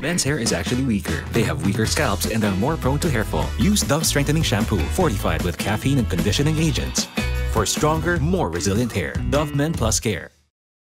Men's hair is actually weaker. They have weaker scalps and are more prone to hair fall. Use Dove Strengthening Shampoo, fortified with caffeine and conditioning agents. For stronger, more resilient hair, Dove Men Plus Care.